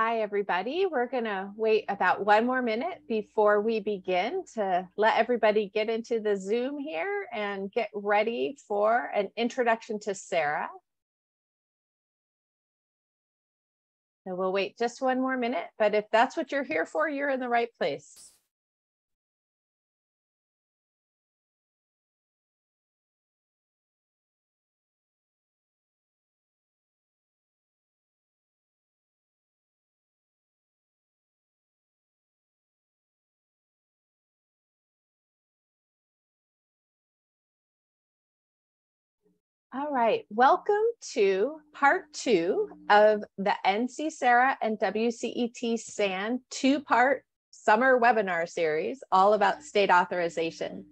Hi, everybody. We're going to wait about one more minute before we begin to let everybody get into the Zoom here and get ready for an introduction to SARA. So we'll wait just one more minute, but if that's what you're here for, you're in the right place. All right, welcome to part two of the NC SARA and WCET SAN two-part summer webinar series, all about state authorization.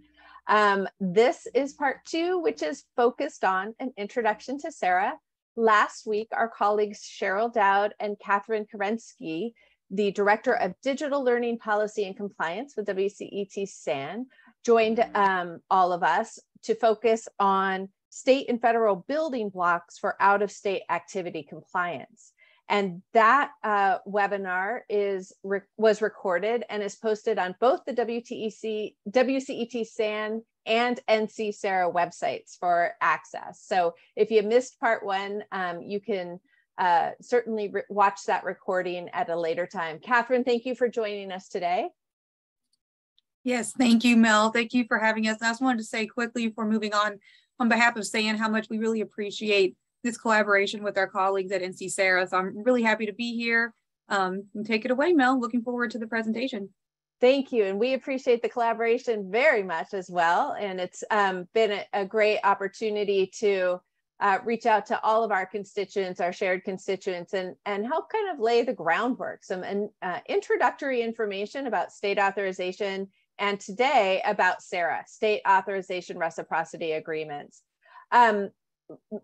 Um, this is part two, which is focused on an introduction to SARA. Last week, our colleagues Cheryl Dowd and Kathryn Kerensky, the Director of Digital Learning Policy and Compliance with WCET SAN, joined um, all of us to focus on state and federal building blocks for out of state activity compliance. And that uh, webinar is re was recorded and is posted on both the WTEC, WCET SAN and NC SARA websites for access. So if you missed part one, um, you can uh, certainly watch that recording at a later time. Catherine, thank you for joining us today. Yes, thank you, Mel. Thank you for having us. I just wanted to say quickly before moving on, on behalf of SAN how much we really appreciate this collaboration with our colleagues at NC SARA. So I'm really happy to be here. Um, take it away, Mel. Looking forward to the presentation. Thank you. And we appreciate the collaboration very much as well. And it's um, been a, a, great opportunity to uh, reach out to all of our constituents, our shared constituents, and, and help kind of lay the groundwork, some uh, introductory information about state authorization and today about SARA, State Authorization Reciprocity Agreements. Um,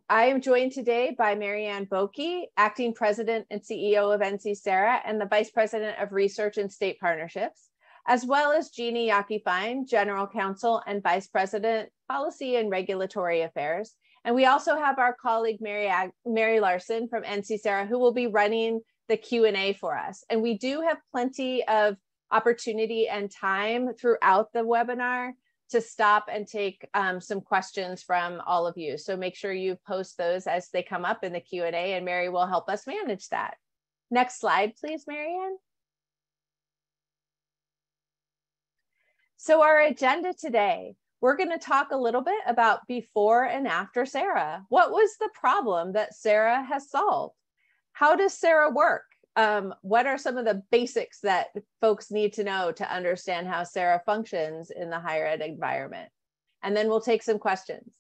I am joined today by Marianne Boeke, Acting President and CEO of NC SARA and the Vice President of Research and State Partnerships, as well as Jeannie Yockey-Fine, General Counsel and Vice President, Policy and Regulatory Affairs. And we also have our colleague Mary, Ag Mary Larson from NC SARA who will be running the Q&A for us. And we do have plenty of opportunity and time throughout the webinar to stop and take um, some questions from all of you. So make sure you post those as they come up in the Q&A and Mary will help us manage that. Next slide, please, Marianne. So our agenda today, we're going to talk a little bit about before and after SARA. What was the problem that SARA has solved? How does SARA work? Um, what are some of the basics that folks need to know to understand how SARA functions in the higher ed environment? And then we'll take some questions.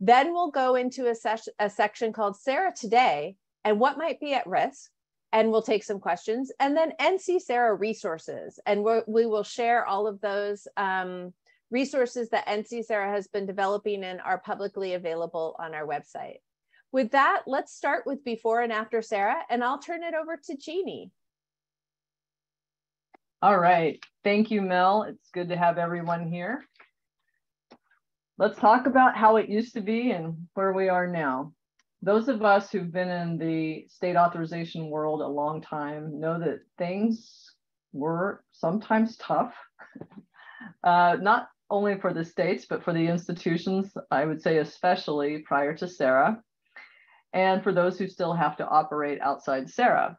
Then we'll go into a, a section called SARA Today and what might be at risk. And we'll take some questions. And then NC SARA resources. And we we will share all of those um, resources that NC SARA has been developing and are publicly available on our website. With that, let's start with before and after SARA, and I'll turn it over to Jeannie. All right. Thank you, Mel. It's good to have everyone here. Let's talk about how it used to be and where we are now. Those of us who've been in the state authorization world a long time know that things were sometimes tough, uh, not only for the states, but for the institutions, I would say especially prior to SARA and for those who still have to operate outside SARA.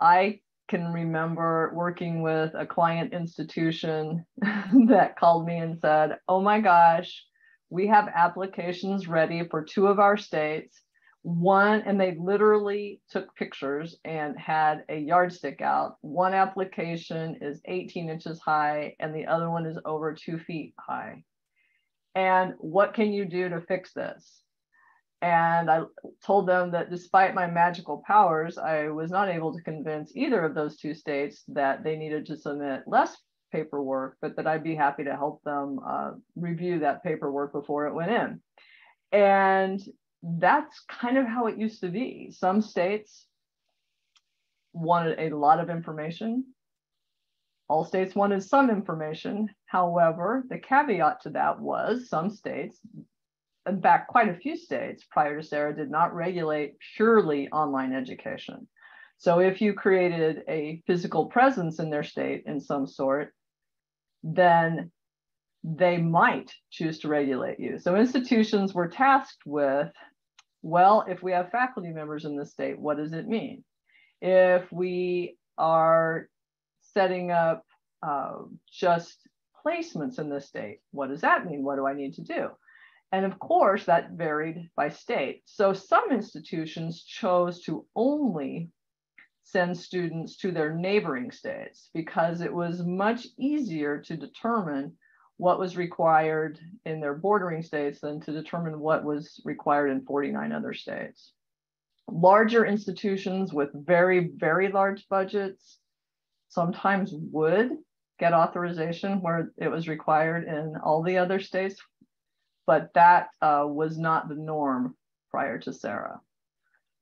I can remember working with a client institution that called me and said, Oh my gosh, we have applications ready for two of our states. One, and they literally took pictures and had a yardstick out. One application is 18 inches high, and the other one is over two feet high. And what can you do to fix this? And I told them that despite my magical powers, I was not able to convince either of those two states that they needed to submit less paperwork, but that I'd be happy to help them uh, review that paperwork before it went in. And that's kind of how it used to be. Some states wanted a lot of information. All states wanted some information. However, the caveat to that was some states in fact, quite a few states prior to SARA did not regulate purely online education. So if you created a physical presence in their state in some sort, then they might choose to regulate you. So institutions were tasked with, well, if we have faculty members in the state, what does it mean? If we are setting up uh, just placements in the state, what does that mean? What do I need to do? And of course, that varied by state. So some institutions chose to only send students to their neighboring states because it was much easier to determine what was required in their bordering states than to determine what was required in 49 other states. Larger institutions with very, very large budgets sometimes would get authorization where it was required in all the other states, but that uh, was not the norm prior to SARA.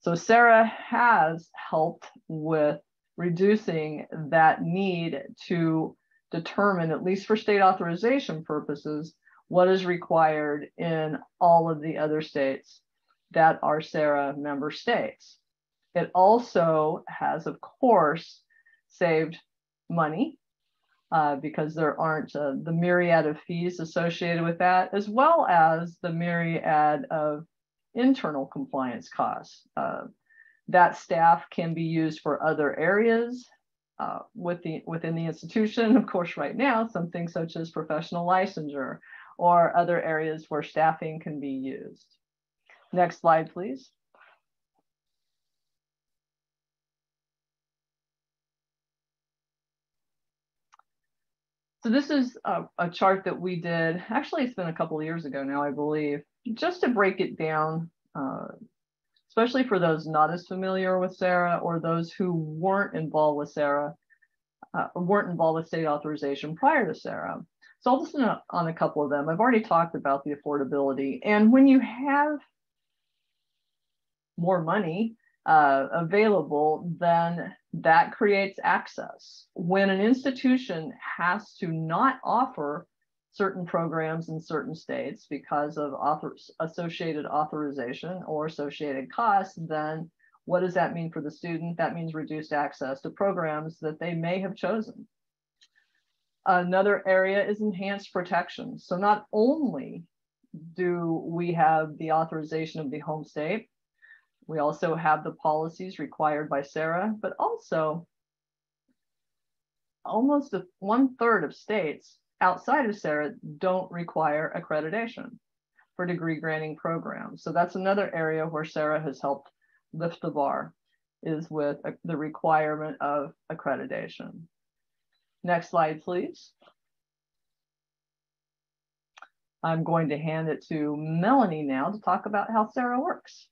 So SARA has helped with reducing that need to determine, at least for state authorization purposes, what is required in all of the other states that are SARA member states. It also has, of course, saved money uh, because there aren't uh, the myriad of fees associated with that, as well as the myriad of internal compliance costs. Uh, that staff can be used for other areas uh, with the, within the institution. Of course, right now, something such as professional licensure or other areas where staffing can be used. Next slide, please. So this is a, a, chart that we did, actually it's been a couple of years ago now, I believe, just to break it down, uh, especially for those not as familiar with SARA or those who weren't involved with SARA, uh, weren't involved with state authorization prior to SARA. So I'll just on a couple of them. I've already talked about the affordability. And when you have more money uh, available, then that creates access. When an institution has to not offer certain programs in certain states because of author associated authorization or associated costs, then what does that mean for the student? That means reduced access to programs that they may have chosen. Another area is enhanced protection. So not only do we have the authorization of the home state, we also have the policies required by SARA, but also almost a, one third of states outside of SARA don't require accreditation for degree granting programs. So that's another area where SARA has helped lift the bar is with uh, the requirement of accreditation. Next slide, please. I'm going to hand it to Melanie now to talk about how SARA works.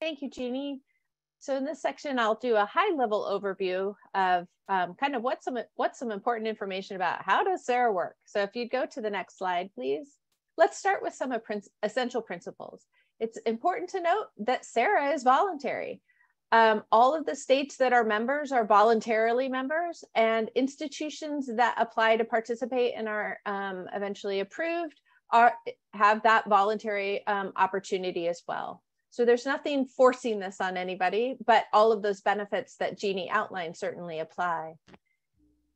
Thank you, Jeannie. So in this section, I'll do a high level overview of um, kind of what's some, what's some important information about how does SARA work. So if you'd go to the next slide, please. Let's start with some essential principles. It's important to note that SARA is voluntary. Um, all of the states that are members are voluntarily members and institutions that apply to participate and are um, eventually approved are have that voluntary um, opportunity as well. So there's nothing forcing this on anybody, but all of those benefits that Jeannie outlined certainly apply.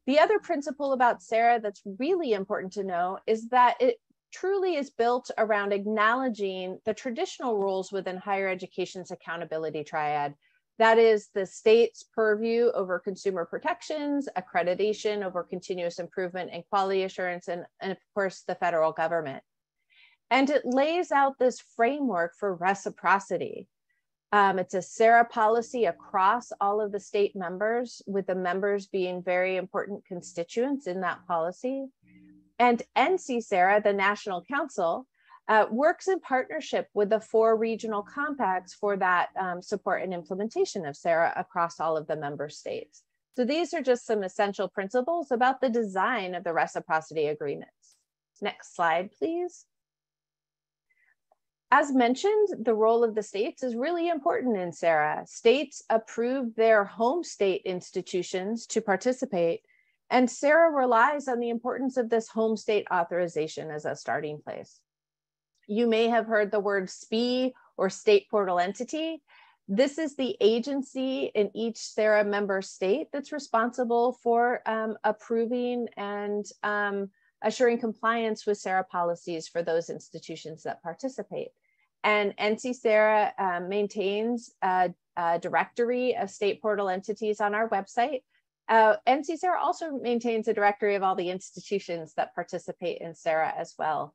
The other principle about SARA that's really important to know is that it truly is built around acknowledging the traditional rules within higher education's accountability triad. That is the state's purview over consumer protections, accreditation over continuous improvement and quality assurance, and, and of course, the federal government. And it lays out this framework for reciprocity. Um, it's a SARA policy across all of the state members, with the members being very important constituents in that policy. And NC SARA, the National Council, uh, works in partnership with the four regional compacts for that um, support and implementation of SARA across all of the member states. So these are just some essential principles about the design of the reciprocity agreements. Next slide, please as mentioned, the role of the states is really important in SARA. States approve their home state institutions to participate, and SARA relies on the importance of this home state authorization as a starting place. You may have heard the word SPE or state portal entity. this is the agency in each SARA member state that's responsible for um, approving and um, assuring compliance with SARA policies for those institutions that participate. And NC SARA um, maintains a, a, directory of state portal entities on our website. Uh, NC SARA also maintains a directory of all the institutions that participate in SARA as well.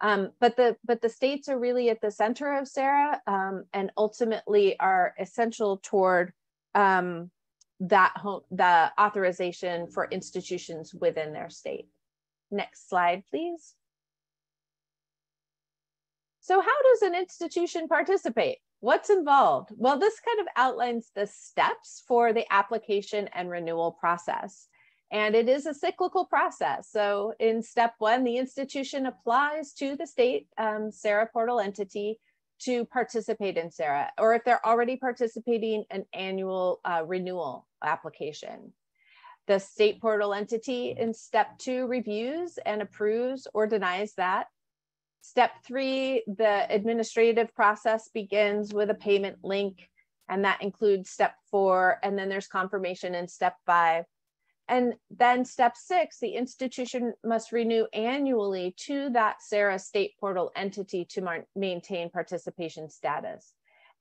Um, but the but the states are really at the center of SARA um, and ultimately are essential toward um, that the authorization for institutions within their state. Next slide, please. So how does an institution participate? What's involved? Well, this kind of outlines the steps for the application and renewal process. And it is a cyclical process. So in step one, the institution applies to the state um, SARA portal entity to participate in SARA, or if they're already participating, an annual uh, renewal application. The state portal entity in step two reviews and approves or denies that. Step three, the administrative process begins with a payment link, and that includes step four, and then there's confirmation in step five. And then step six, the institution must renew annually to that SARA state portal entity to maintain participation status.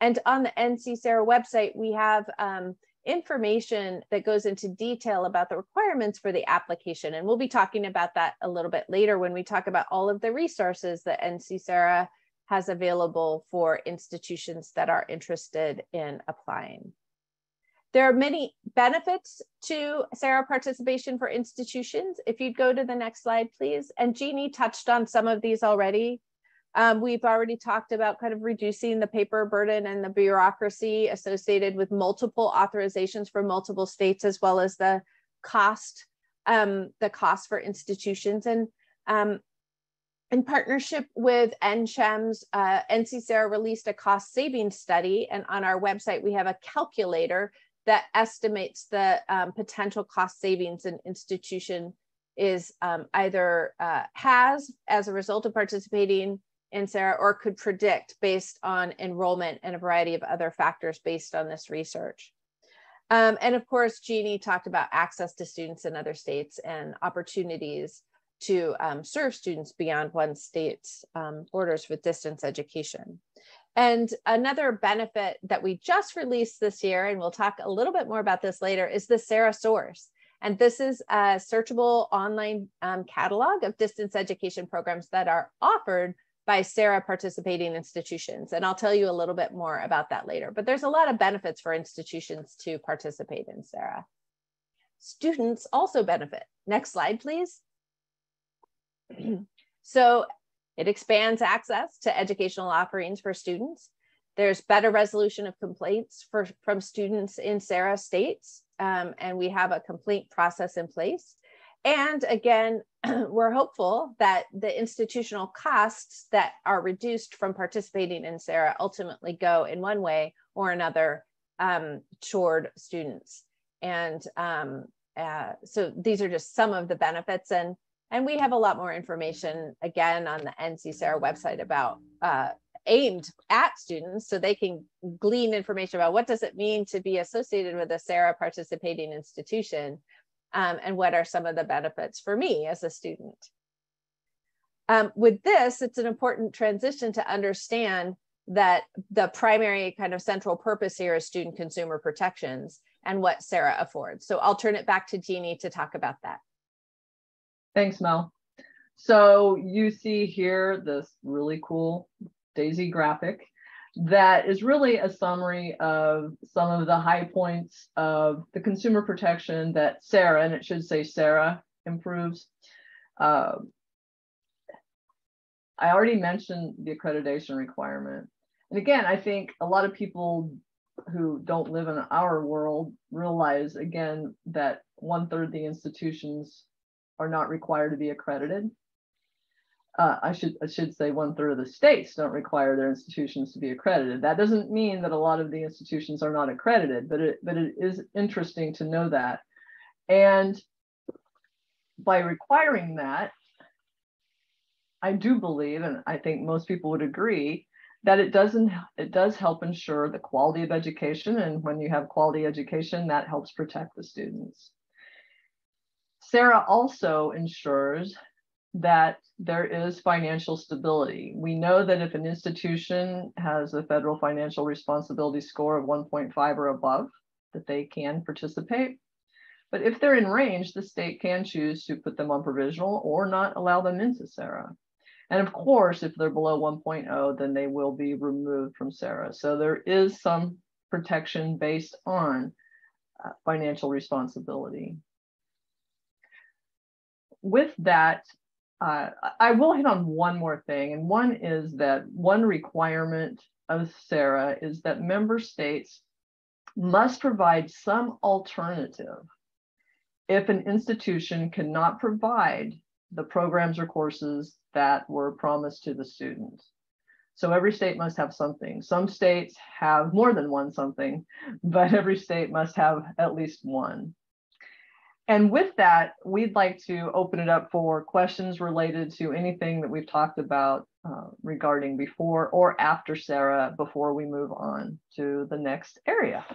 And on the NC SARA website, we have um, information that goes into detail about the requirements for the application. And we'll be talking about that a little bit later when we talk about all of the resources that NC SARA has available for institutions that are interested in applying. There are many benefits to SARA participation for institutions. If you'd go to the next slide, please. And Jeannie touched on some of these already. Um, we've already talked about kind of reducing the paper burden and the bureaucracy associated with multiple authorizations for multiple states, as well as the cost, um, the cost for institutions. And um, in partnership with NCHEMS, uh, released a cost savings study. And on our website, we have a calculator that estimates the um, potential cost savings an institution is um, either uh, has as a result of participating in SARA or could predict based on enrollment and a variety of other factors based on this research. Um, and of course, Jeannie talked about access to students in other states and opportunities to um, serve students beyond one state's um, borders with distance education. And another benefit that we just released this year, and we'll talk a little bit more about this later, is the SARA Source. And this is a searchable online um, catalog of distance education programs that are offered by SARA participating institutions. And I'll tell you a little bit more about that later. But there's a lot of benefits for institutions to participate in SARA. Students also benefit. Next slide, please. so it expands access to educational offerings for students. There's better resolution of complaints for, from students in SARA states, um, and we have a complaint process in place. And again, we're hopeful that the institutional costs that are reduced from participating in SARA ultimately go in one way or another um, toward students. And um, uh, so these are just some of the benefits. And and we have a lot more information again on the NC SARA website about uh, aimed at students so they can glean information about what does it mean to be associated with a SARA participating institution um, and what are some of the benefits for me as a student. Um, with this, it's an important transition to understand that the primary kind of central purpose here is student consumer protections and what SARA affords. So I'll turn it back to Jeannie to talk about that. Thanks, Mel. So you see here this really cool DAISY graphic that is really a summary of some of the high points of the consumer protection that SARA, and it should say SARA, improves. Uh, I already mentioned the accreditation requirement. And again, I think a lot of people who don't live in our world realize again that one third of the institutions are not required to be accredited. Uh, I should I should say one third of the states don't require their institutions to be accredited. That doesn't mean that a lot of the institutions are not accredited, but it but it is interesting to know that. And by requiring that, I do believe, and I think most people would agree, that it doesn't it does help ensure the quality of education and when you have quality education that helps protect the students SARA also ensures that there is financial stability. We know that if an institution has a federal financial responsibility score of 1.5 or above, that they can participate. But if they're in range, the state can choose to put them on provisional or not allow them into SARA. And of course, if they're below 1.0, then they will be removed from SARA. So there is some protection based on uh, financial responsibility. With that, uh, I will hit on one more thing, and one is that one requirement of SARA is that member states must provide some alternative if an institution cannot provide the programs or courses that were promised to the student. So every state must have something. Some states have more than one something, but every state must have at least one. And with that, we'd like to open it up for questions related to anything that we've talked about uh, regarding before or after SARA before we move on to the next area.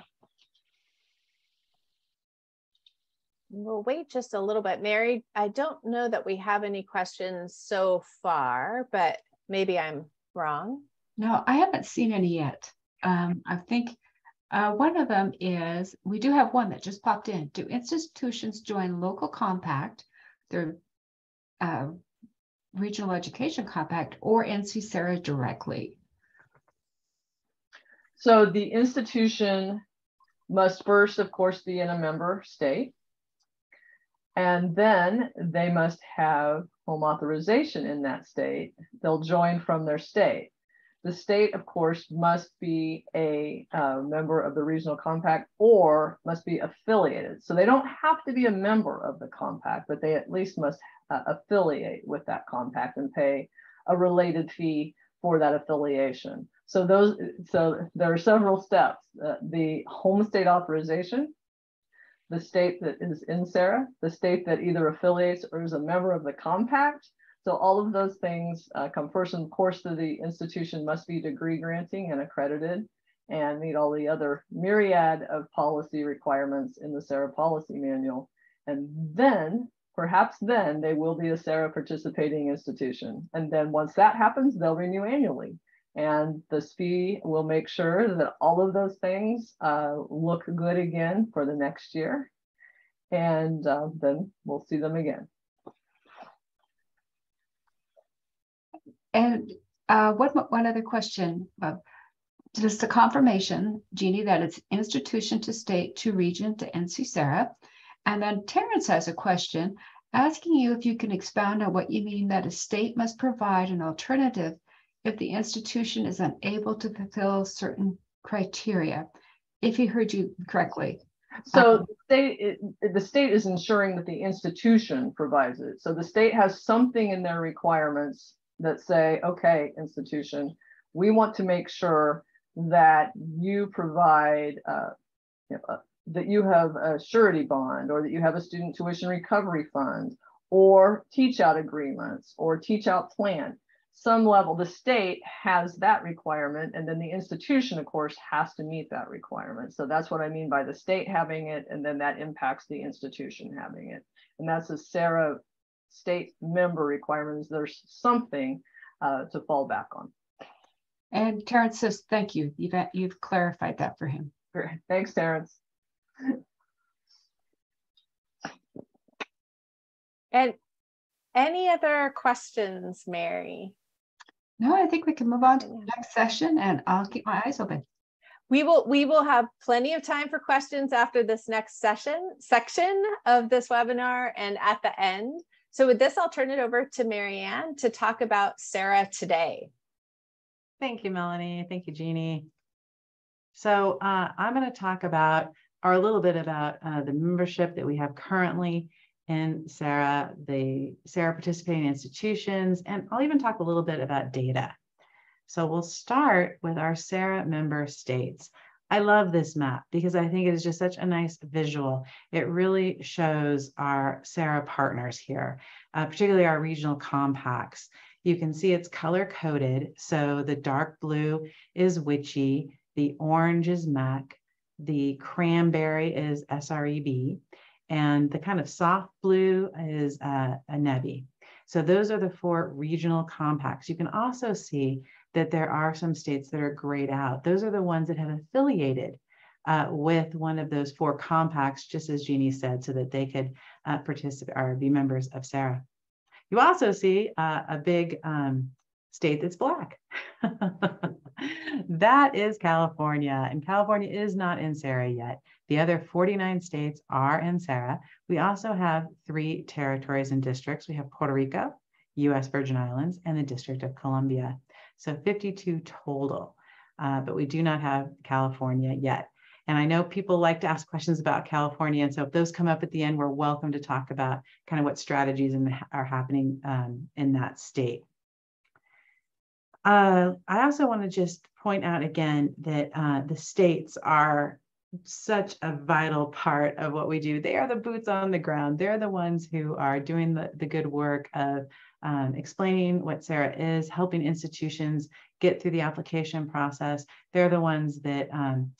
We'll wait just a little bit. Mary, I don't know that we have any questions so far, but maybe I'm wrong. No, I haven't seen any yet. Um, I think uh, one of them is we do have one that just popped in. Do institutions join local compact, their uh, regional education compact, or NC SARA directly? So the institution must first, of course, be in a member state. And then they must have home authorization in that state. They'll join from their state. The state, of course, must be a uh, member of the regional compact or must be affiliated. So they don't have to be a member of the compact, but they at least must uh, affiliate with that compact and pay a related fee for that affiliation. So those, so there are several steps. Uh, the home state authorization, the state that is in SARA, the state that either affiliates or is a member of the compact. So all of those things uh, come first. And of course, the institution must be degree granting and accredited and meet all the other myriad of policy requirements in the SARA policy manual. And then, perhaps then, they will be a SARA participating institution. And then once that happens, they'll renew annually. And the SPE will make sure that all of those things uh, look good again for the next year. And uh, then we'll see them again. And uh, one, one other question. Uh, just a confirmation, Jeannie, that it's institution to state to region to NC SARA. And then Terrence has a question asking you if you can expound on what you mean that a state must provide an alternative if the institution is unable to fulfill certain criteria, if he heard you correctly. So um, the state, the state is ensuring that the institution provides it. So the state has something in their requirements that say, okay, institution, we want to make sure that you provide, uh, you know, uh, that you have a surety bond or that you have a student tuition recovery fund or teach out agreements or teach out plan some level, the state has that requirement, and then the institution, of course, has to meet that requirement. So that's what I mean by the state having it, and then that impacts the institution having it. And that's a SARA state member requirements. There's something uh, to fall back on. And Terrence says, thank you. You've, you've clarified that for him. Thanks, Terrence. And any other questions, Mary? No, I think we can move on to the next session and I'll keep my eyes open. We will we will have plenty of time for questions after this next session section of this webinar and at the end. So with this, I'll turn it over to Marianne to talk about SARA today. Thank you, Melanie. Thank you, Jeannie. So uh, I'm going to talk about or a little bit about uh, the membership that we have currently in SARA, the SARA participating institutions, and I'll even talk a little bit about data. So we'll start with our SARA member states. I love this map because I think it is just such a nice visual. It really shows our SARA partners here, uh, particularly our regional compacts. You can see it's color coded. So the dark blue is WICHE, the orange is MAC, the cranberry is SREB, and the kind of soft blue is uh, a NEBHE. So those are the four regional compacts. You can also see that there are some states that are grayed out. Those are the ones that have affiliated uh, with one of those four compacts, just as Jeannie said, so that they could uh, participate or be members of SARA. You also see uh, a big um, state that's black. that is California, and California is not in SARA yet. The other 49 states are in SARA. We also have three territories and districts. We have Puerto Rico, US Virgin Islands, and the District of Columbia. So 52 total, uh, but we do not have California yet. And I know people like to ask questions about California. And so if those come up at the end, we're welcome to talk about kind of what strategies in are happening um, in that state. Uh, I also want to just point out again that uh, the states are such a vital part of what we do. They are the boots on the ground. They're the ones who are doing the, the good work of um, explaining what SARA is, helping institutions get through the application process. They're the ones that um,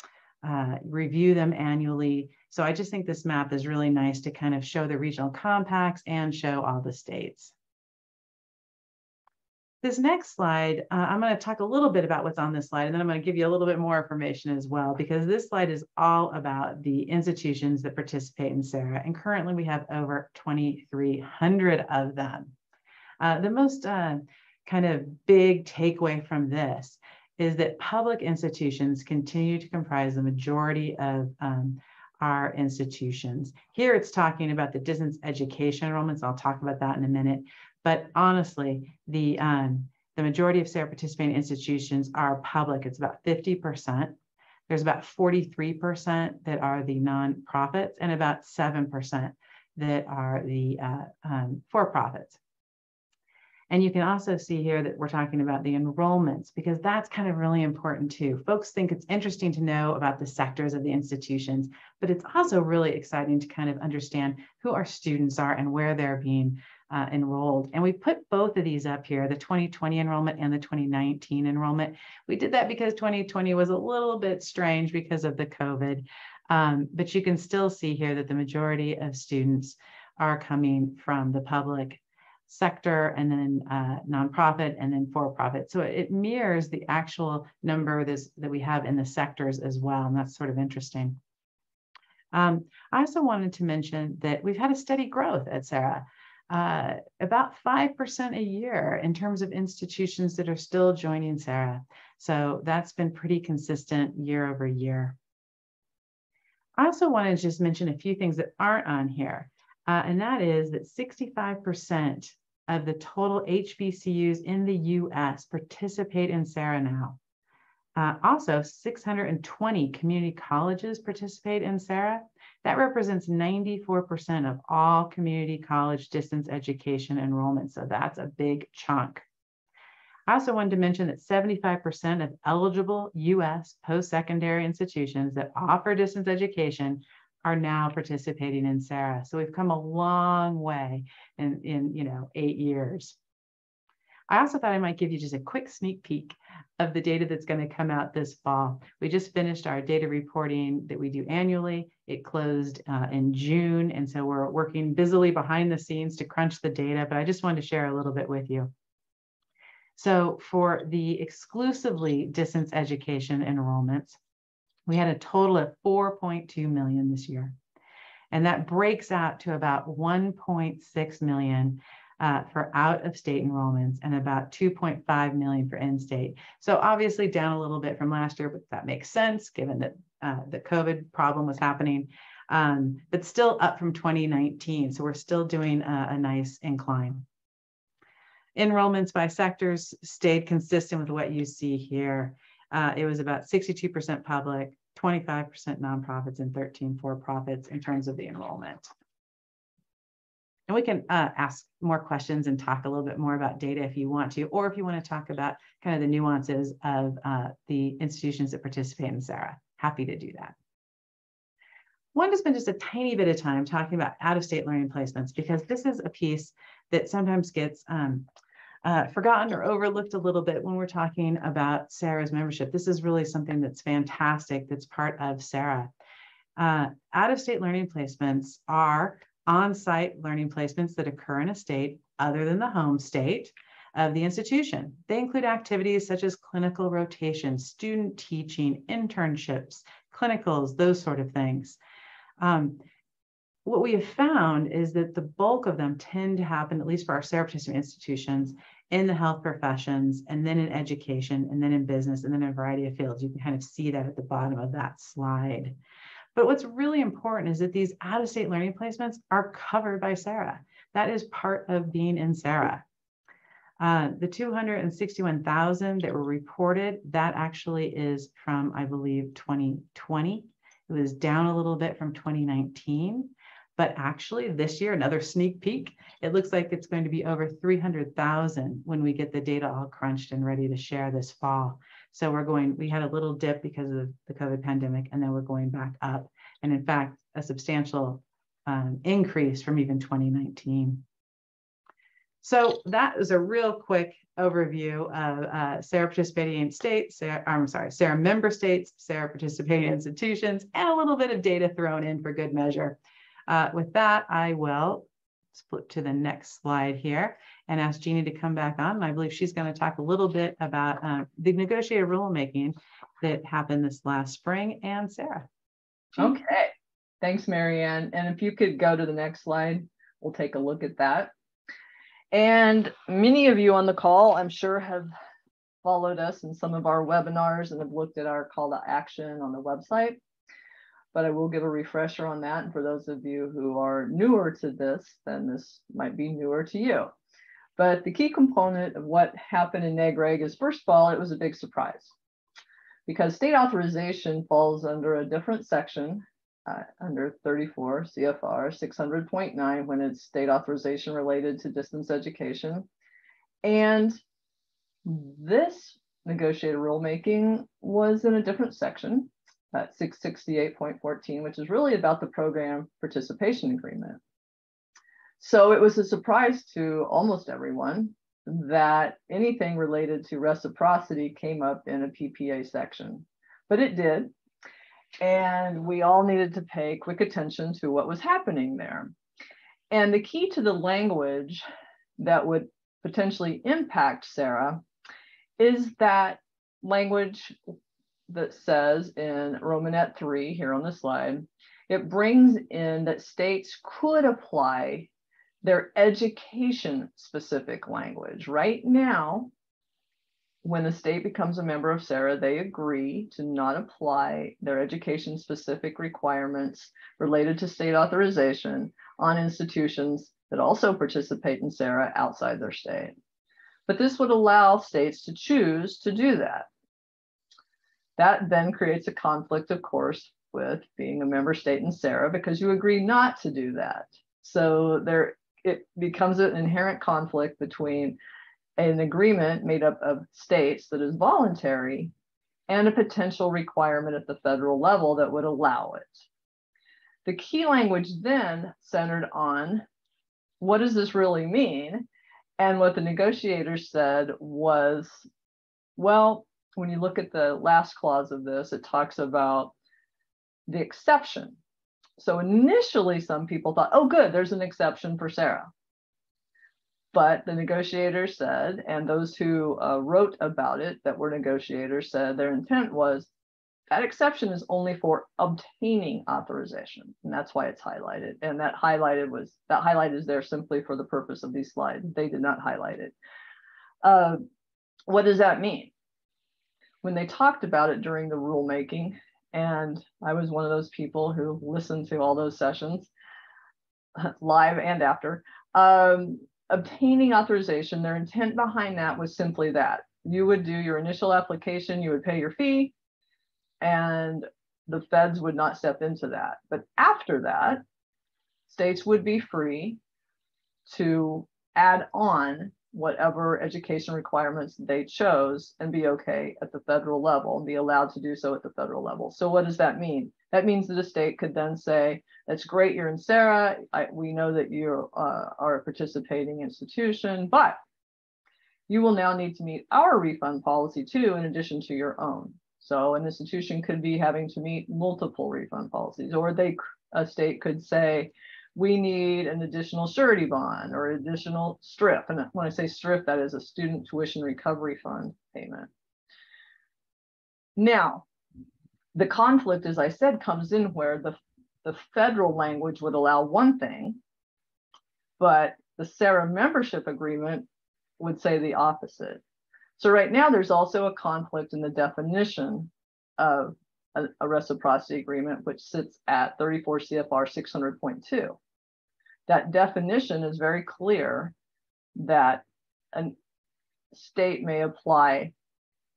uh, review them annually. So I just think this map is really nice to kind of show the regional compacts and show all the states. This next slide, uh, I'm going to talk a little bit about what's on this slide, and then I'm going to give you a little bit more information as well, because this slide is all about the institutions that participate in SARA. And currently we have over 2,300 of them. Uh, the most uh, kind of big takeaway from this is that public institutions continue to comprise the majority of um, our institutions. Here it's talking about the distance education enrollments. I'll talk about that in a minute. But honestly, the um, the majority of SARA participating institutions are public. It's about 50%. There's about 43% that are the nonprofits and about 7% that are the uh, um, for-profits. And you can also see here that we're talking about the enrollments because that's kind of really important too. Folks think it's interesting to know about the sectors of the institutions, but it's also really exciting to kind of understand who our students are and where they're being uh, enrolled. And we put both of these up here, the 2020 enrollment and the 2019 enrollment. We did that because 2020 was a little bit strange because of the COVID. Um, but you can still see here that the majority of students are coming from the public sector and then uh, nonprofit and then for-profit. So it mirrors the actual number this, that we have in the sectors as well. And that's sort of interesting. Um, I also wanted to mention that we've had a steady growth at SARA. Uh, about 5% a year in terms of institutions that are still joining SARA. So that's been pretty consistent year over year. I also want to just mention a few things that aren't on here. Uh, and that is that 65% of the total HBCUs in the US participate in SARA now. Uh, also, 620 community colleges participate in SARA. That represents 94% of all community college distance education enrollment. So that's a big chunk. I also wanted to mention that 75% of eligible US post-secondary institutions that offer distance education are now participating in SARA. So we've come a long way in, in you know, eight years. I also thought I might give you just a quick sneak peek of the data that's going to come out this fall. We just finished our data reporting that we do annually. It closed uh, in June, and so we're working busily behind the scenes to crunch the data, but I just wanted to share a little bit with you. So for the exclusively distance education enrollments, we had a total of 4.2 million this year. And that breaks out to about 1.6 million uh, for out of state enrollments and about 2.5 million for in state. So obviously down a little bit from last year, but that makes sense given that uh, the COVID problem was happening, um, but still up from 2019. So we're still doing a, a nice incline. Enrollments by sectors stayed consistent with what you see here. Uh, it was about 62% public, 25% nonprofits and 13 for-profits in terms of the enrollment. And we can uh, ask more questions and talk a little bit more about data if you want to, or if you want to talk about kind of the nuances of uh, the institutions that participate in SARA. Happy to do that. One to spend just a tiny bit of time talking about out-of-state learning placements because this is a piece that sometimes gets um, uh, forgotten or overlooked a little bit when we're talking about SARA's membership. This is really something that's fantastic that's part of SARA. Uh, out-of-state learning placements are on-site learning placements that occur in a state other than the home state of the institution. They include activities such as clinical rotation, student teaching, internships, clinicals, those sort of things. Um, what we have found is that the bulk of them tend to happen, at least for our participant institutions, in the health professions, and then in education, and then in business, and then in a variety of fields. You can kind of see that at the bottom of that slide. But what's really important is that these out-of-state learning placements are covered by SARA. That is part of being in SARA. Uh, the 261,000 that were reported, that actually is from, I believe, 2020. It was down a little bit from 2019. But actually, this year, another sneak peek, it looks like it's going to be over 300,000 when we get the data all crunched and ready to share this fall. So we're going, we had a little dip because of the COVID pandemic, and then we're going back up. And in fact, a substantial um, increase from even 2019. So that is a real quick overview of uh, SARA participating states, SARA, I'm sorry, SARA member states, SARA participating institutions, and a little bit of data thrown in for good measure. Uh, with that, I will flip to the next slide here and ask Jeannie to come back on. I believe she's going to talk a little bit about uh, the negotiated rulemaking that happened this last spring and SARA. Okay, thanks, Marianne. And if you could go to the next slide, we'll take a look at that. And many of you on the call, I'm sure, have followed us in some of our webinars and have looked at our call to action on the website. But I will give a refresher on that. And for those of you who are newer to this, then this might be newer to you. But the key component of what happened in NEGREG is, first of all, it was a big surprise because state authorization falls under a different section uh, under 34 CFR 600.9 when it's state authorization related to distance education. And this negotiated rulemaking was in a different section at 668.14, which is really about the program participation agreement. So it was a surprise to almost everyone that anything related to reciprocity came up in a PPA section, but it did. And we all needed to pay quick attention to what was happening there. And the key to the language that would potentially impact SARA is that language that says in romanette 3 here on the slide, it brings in that states could apply their education specific language. Right now, when the state becomes a member of SARA, they agree to not apply their education specific requirements related to state authorization on institutions that also participate in SARA outside their state. But this would allow states to choose to do that. That then creates a conflict, of course, with being a member state in SARA because you agree not to do that. So there it becomes an inherent conflict between an agreement made up of states that is voluntary and a potential requirement at the federal level that would allow it. The key language then centered on what does this really mean? And what the negotiators said was, well, when you look at the last clause of this, it talks about the exception. So initially, some people thought, oh, good, there's an exception for SARA. But the negotiators said, and those who uh, wrote about it that were negotiators said their intent was that exception is only for obtaining authorization. And that's why it's highlighted. And that highlighted was that highlight is there simply for the purpose of these slides. They did not highlight it. Uh, what does that mean? When they talked about it during the rulemaking, and I was one of those people who listened to all those sessions live and after. Um, obtaining authorization, their intent behind that was simply that you would do your initial application, you would pay your fee, and the feds would not step into that. But after that, states would be free to add on whatever education requirements they chose and be okay at the federal level and be allowed to do so at the federal level. So what does that mean? That means that a state could then say, that's great, you're in SARA. I, we know that you uh, are a participating institution, but you will now need to meet our refund policy too, in addition to your own. So an institution could be having to meet multiple refund policies, or they a state could say, we need an additional surety bond or additional strip. And when I say strip, that is a student tuition recovery fund payment. Now, the conflict, as I said, comes in where the, the federal language would allow one thing, but the SARA membership agreement would say the opposite. So right now there's also a conflict in the definition of a, reciprocity agreement, which sits at 34 CFR 600.2. That definition is very clear that a state may apply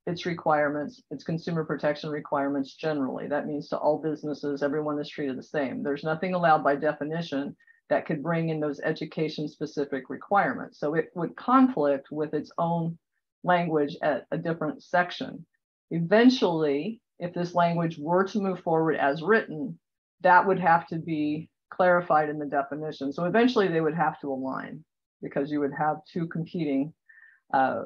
its requirements, its consumer protection requirements generally. That means to all businesses, everyone is treated the same. There's nothing allowed by definition that could bring in those education specific requirements. So it would conflict with its own language at a different section. Eventually, if this language were to move forward as written, that would have to be clarified in the definition. So eventually they would have to align because you would have two competing uh,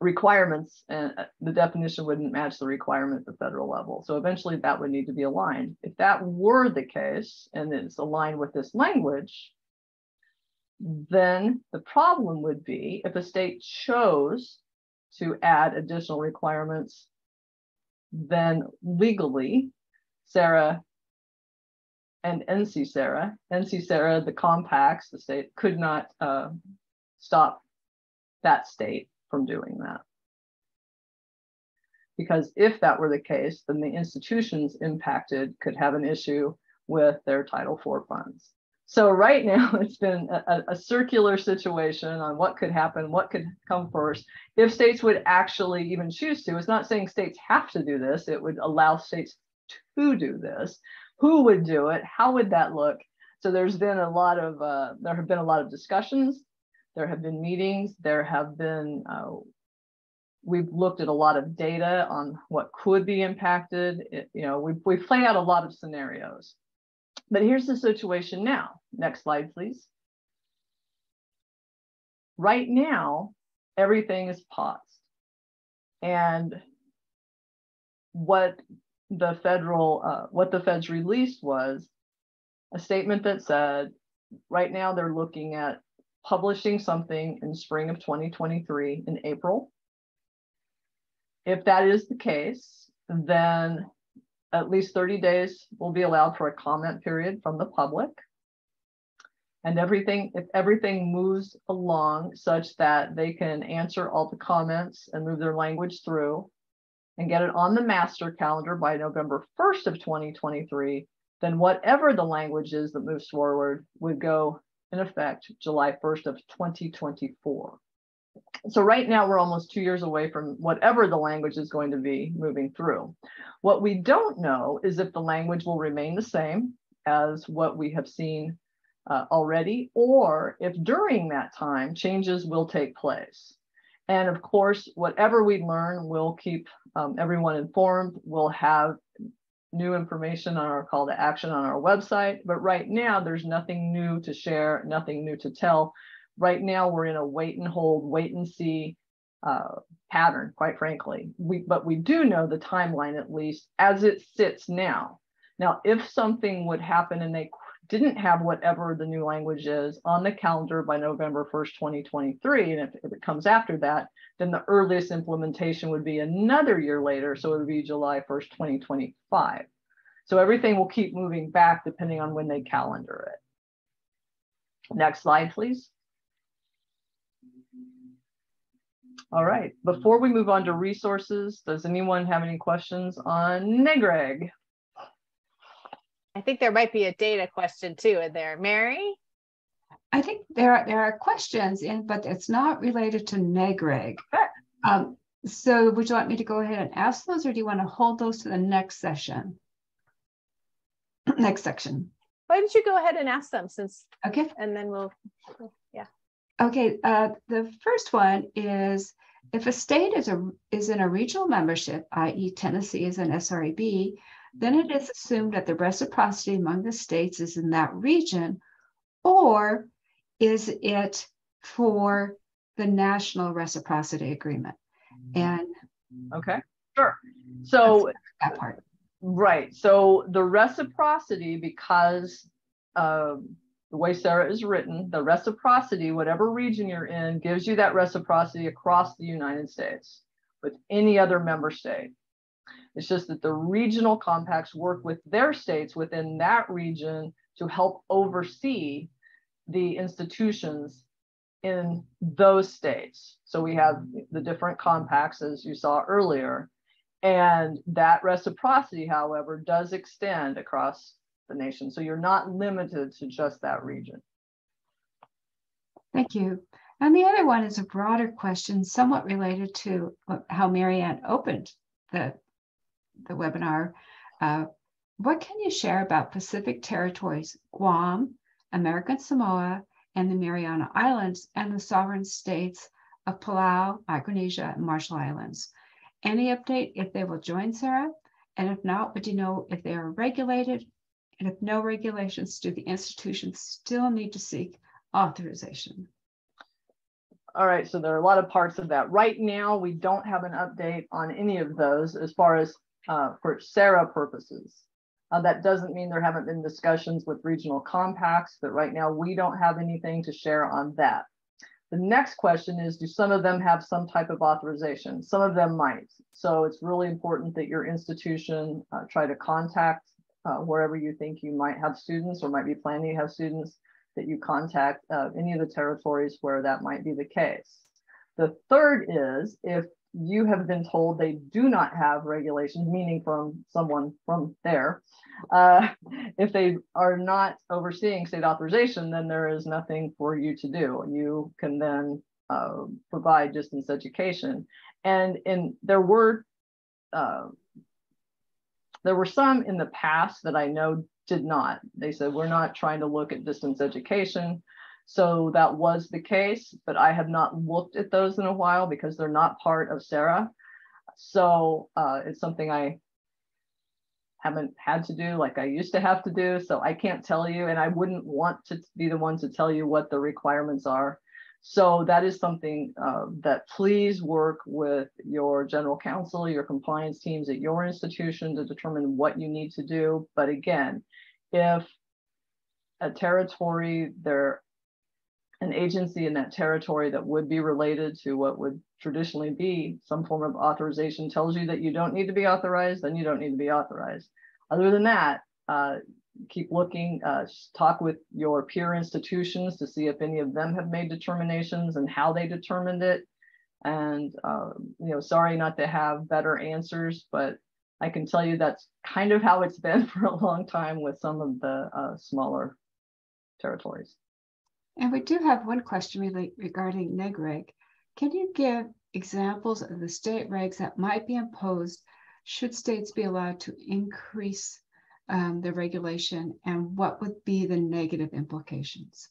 requirements and uh, the definition wouldn't match the requirement at the federal level. So eventually that would need to be aligned. If that were the case and it's aligned with this language, then the problem would be if a state chose to add additional requirements, then legally, SARA and NC SARA, NC SARA, the compacts, the state could not uh, stop that state from doing that. Because if that were the case, then the institutions impacted could have an issue with their Title IV funds. So right now it's been a, a, circular situation on what could happen, what could come first. If states would actually even choose to, it's not saying states have to do this, it would allow states to do this. Who would do it? How would that look? So there's been a lot of, uh, there have been a lot of discussions. There have been meetings. There have been, uh, we've looked at a lot of data on what could be impacted. It, you know, we've, we've played out a lot of scenarios. But here's the situation now. Next slide, please. Right now, everything is paused. And what the federal, uh, what the feds released was a statement that said, right now they're looking at publishing something in spring of 2023 in April. If that is the case, then at least 30 days will be allowed for a comment period from the public. And everything, if everything moves along such that they can answer all the comments and move their language through and get it on the master calendar by November 1st of 2023, then whatever the language is that moves forward would go in effect July 1st of 2024. So right now we're almost two years away from whatever the language is going to be moving through. What we don't know is if the language will remain the same as what we have seen uh, already, or if during that time changes will take place. And of course, whatever we learn, we'll keep um, everyone informed. We'll have new information on our call to action on our website. But right now, there's nothing new to share, nothing new to tell. Right now, we're in a wait and hold, wait and see uh, pattern, quite frankly. We, but we do know the timeline, at least as it sits now. Now, if something would happen and they didn't have whatever the new language is on the calendar by November 1st, 2023, and if, if, it comes after that, then the earliest implementation would be another year later. So it would be July 1st, 2025. So everything will keep moving back depending on when they calendar it. Next slide, please. All right, before we move on to resources, does anyone have any questions on NEGREG? I think there might be a data question too in there. Mary? I think there are, there are questions in, but it's not related to NEGREG. Um, so would you like me to go ahead and ask those or do you want to hold those to the next session? next section. Why don't you go ahead and ask them since, okay. And then we'll, yeah. Okay, uh, the first one is if a state is a is in a regional membership, i.e. Tennessee is an SREB, then it is assumed that the reciprocity among the states is in that region, or is it for the national reciprocity agreement. And Okay, sure. So that part. Right. So the reciprocity, because um, the way SARA is written, the reciprocity, whatever region you're in, gives you that reciprocity across the United States with any other member state. It's just that the regional compacts work with their states within that region to help oversee the institutions in those states. So we have the different compacts, as you saw earlier. And that reciprocity, however, does extend across the nation. So you're not limited to just that region. Thank you. And the other one is a broader question, somewhat related to how Marianne opened the, the webinar. Uh, what can you share about Pacific territories, Guam, American Samoa, and the Mariana Islands, and the sovereign states of Palau, Micronesia, and Marshall Islands? Any update if they will join SARA? And if not, would you know if they are regulated? And if no regulations, do the institutions still need to seek authorization? All right, so there are a lot of parts of that. Right now, we don't have an update on any of those as far as uh, for SARA purposes. Uh, that doesn't mean there haven't been discussions with regional compacts, but right now we don't have anything to share on that. The next question is, do some of them have some type of authorization? Some of them might. So it's really important that your institution uh, try to contact uh, wherever you think you might have students or might be planning to have students that you contact uh, any of the territories where that might be the case. The third is if you have been told they do not have regulations, meaning from someone from there, uh, if they are not overseeing state authorization, then there is nothing for you to do. You can then uh, provide distance education. And in there were uh, there were some in the past that I know did not. They said we're not trying to look at distance education. So that was the case, but I have not looked at those in a while because they're not part of SARA. So uh, it's something I haven't had to do like I used to have to do. So I can't tell you, and I wouldn't want to be the one to tell you what the requirements are. So that is something uh, that please work with your general counsel, your compliance teams at your institution to determine what you need to do. But again, if a territory, there an agency in that territory that would be related to what would traditionally be some form of authorization tells you that you don't need to be authorized, then you don't need to be authorized. Other than that, uh, keep looking, uh, talk with your peer institutions to see if any of them have made determinations and how they determined it. And, uh, you know, sorry not to have better answers, but I can tell you that's kind of how it's been for a long time with some of the uh, smaller territories. And we do have one question regarding NEGREG. Can you give examples of the state regs that might be imposed should states be allowed to increase um, the regulation and what would be the negative implications?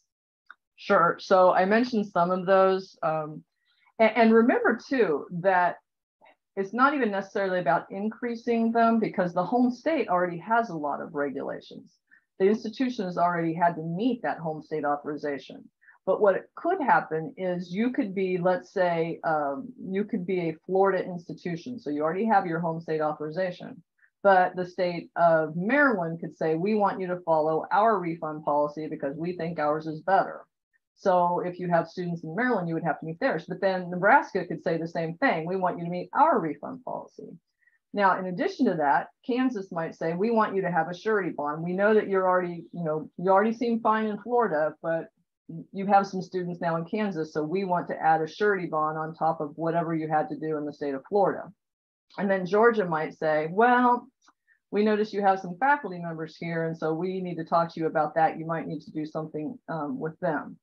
Sure. So I mentioned some of those. Um, and, and remember too that it's not even necessarily about increasing them because the home state already has a lot of regulations the institution has already had to meet that home state authorization. But what could happen is you could be, let's say, um, you could be a Florida institution. So you already have your home state authorization. But the state of Maryland could say, we want you to follow our refund policy because we think ours is better. So if you have students in Maryland, you would have to meet theirs. But then Nebraska could say the same thing. We want you to meet our refund policy. Now, in addition to that, Kansas might say, we want you to have a surety bond. We know that you're already, you know, you already seem fine in Florida, but you have some students now in Kansas, so we want to add a surety bond on top of whatever you had to do in the state of Florida. And then Georgia might say, well, we notice you have some faculty members here, and so we need to talk to you about that. You might need to do something um, with them.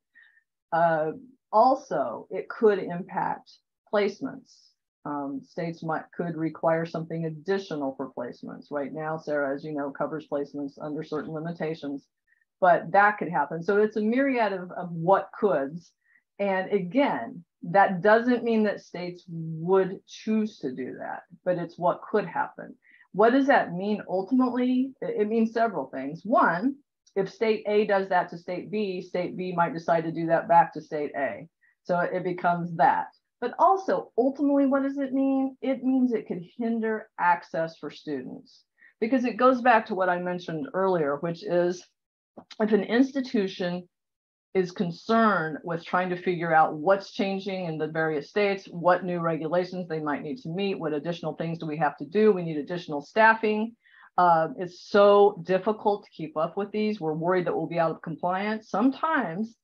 Uh, also, it could impact placements um, states might could require something additional for placements. Right now, SARA, as you know, covers placements under certain limitations, but that could happen. So it's a myriad of, of what coulds. And again, that doesn't mean that states would choose to do that, but it's what could happen. What does that mean ultimately? It means several things. One, if state A does that to state B, state B might decide to do that back to state A. So it becomes that. But also, ultimately, what does it mean? It means it could hinder access for students because it goes back to what I mentioned earlier, which is if an institution is concerned with trying to figure out what's changing in the various states, what new regulations they might need to meet, what additional things do we have to do? We need additional staffing. Uh, it's so difficult to keep up with these. We're worried that we'll be out of compliance. Sometimes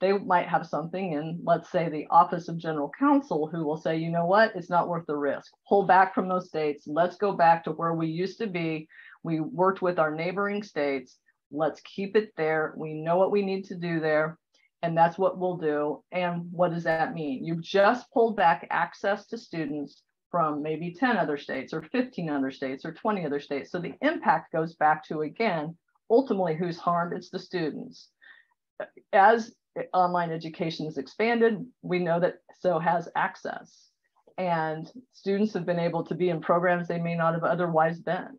they might have something in, let's say, the Office of General Counsel who will say, you know what, it's not worth the risk. Pull back from those states. Let's go back to where we used to be. We worked with our neighboring states Let's keep it there. We know what we need to do there, and that's what we'll do. And what does that mean? You've just pulled back access to students from maybe 10 other states or 15 other states or 20 other states. So the impact goes back to, again, ultimately who's harmed? It's the students. As online education has expanded, we know that so has access. And students have been able to be in programs they may not have otherwise been.